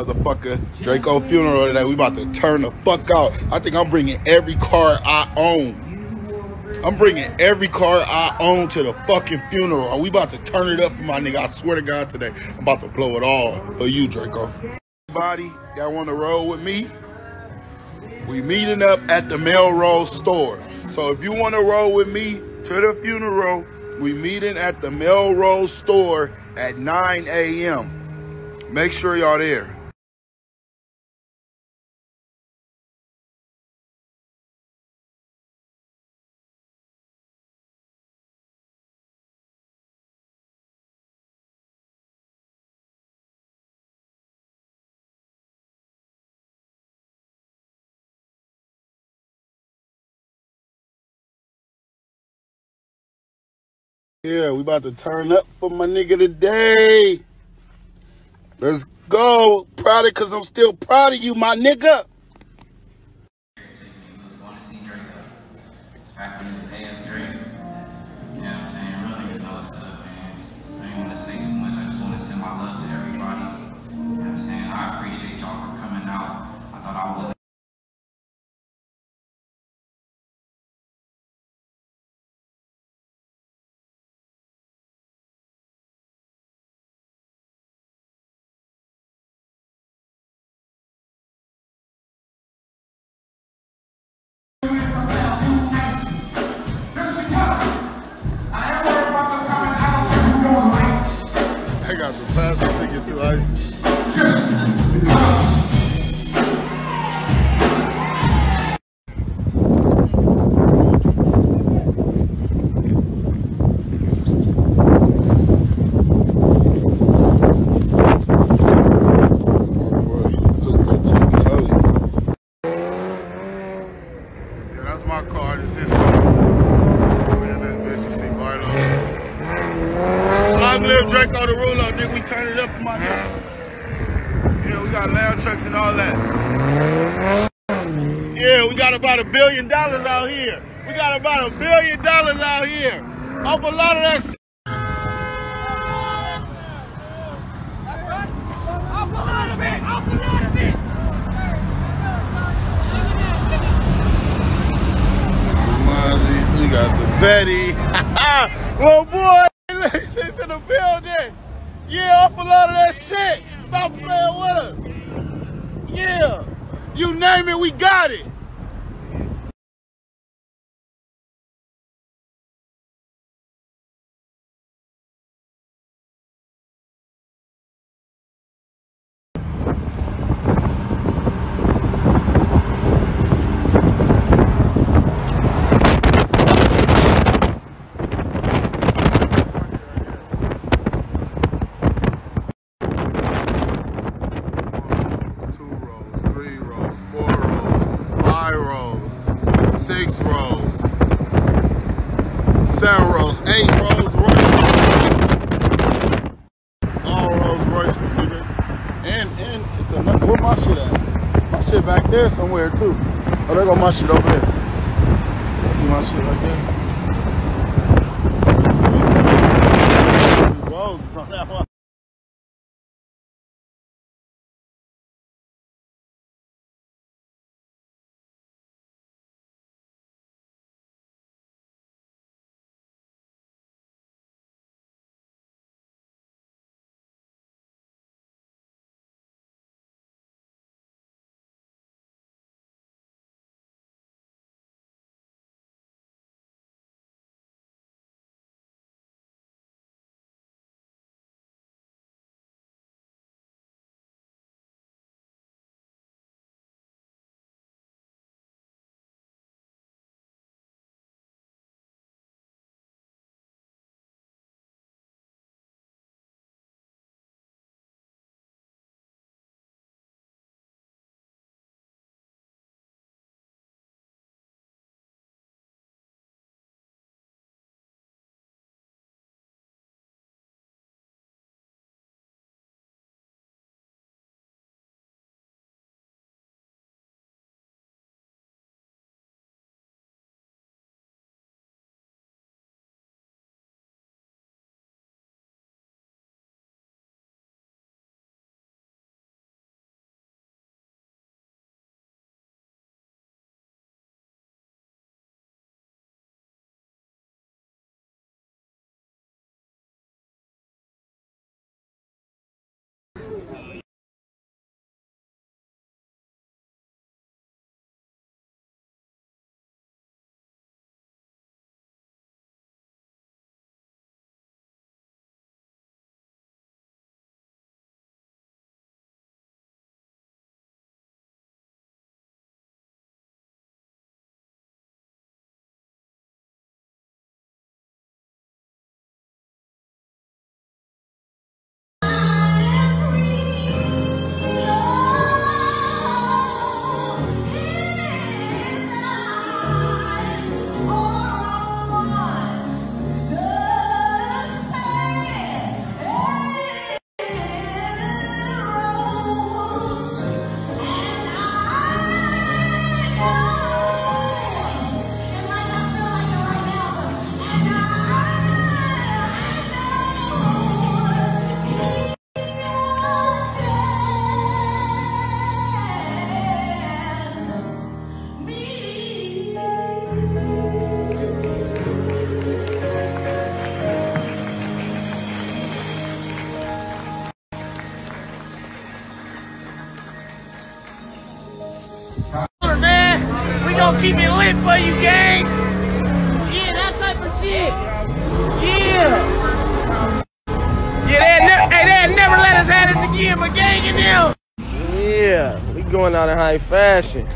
Motherfucker, Drakeo funeral today. We about to turn the fuck out. I think I'm bringing every car I own. I'm bringing every car I own to the fucking funeral. Are We about to turn it up for my nigga. I swear to God today, I'm about to blow it all for you, Drakeo. Everybody that want to roll with me, we meeting up at the Melrose store. So if you want to roll with me to the funeral, we meeting at the Melrose store at 9 a.m. Make sure y'all there. Yeah, we about to turn up for my nigga today. Let's go. Proud of cause I'm still proud of you, my nigga. Yeah, that's my car. This is car. Over in this bitch, you see Barlow. Live Drakeo the ruler, nigga. We turn it up for my nigga. Yeah, we got lamb trucks and all that. Yeah, we got about a billion dollars out here. We got about a billion dollars out here. Off a lot of that shit. Mozzies, we got the Betty. well, boy, in the building. Yeah, off a lot of that shit. Stop playing with us. Yeah, you name it, we got it. Two rows, three rows, four rows, five rows, six rows, seven rows, eight rows, Royces. All Rolls Royces, nigga. And and it's another. Where my shit at? My shit back there somewhere too. Oh, there go my shit over there. I see my shit right there. It for you, gang. Yeah, that type of shit. Yeah. Yeah, they ne- hey, they never let us have this again, but gang in them. Yeah, we going out in high fashion.